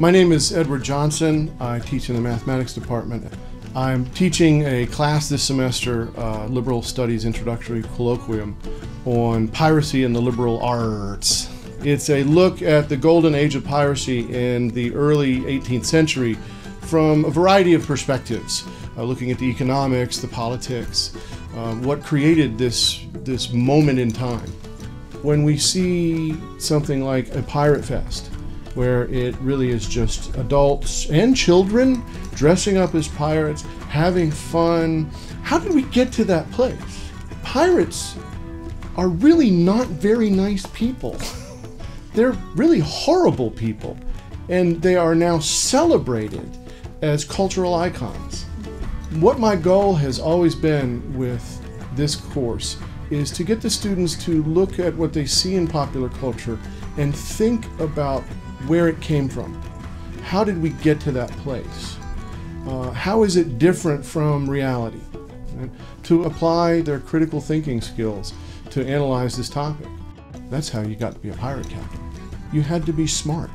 My name is Edward Johnson. I teach in the mathematics department. I'm teaching a class this semester, uh, Liberal Studies Introductory Colloquium, on piracy and the liberal arts. It's a look at the golden age of piracy in the early 18th century from a variety of perspectives, uh, looking at the economics, the politics, uh, what created this, this moment in time. When we see something like a pirate fest, where it really is just adults and children dressing up as pirates, having fun. How did we get to that place? Pirates are really not very nice people. They're really horrible people, and they are now celebrated as cultural icons. What my goal has always been with this course is to get the students to look at what they see in popular culture and think about where it came from. How did we get to that place? Uh, how is it different from reality? To apply their critical thinking skills to analyze this topic. That's how you got to be a pirate captain. You had to be smart.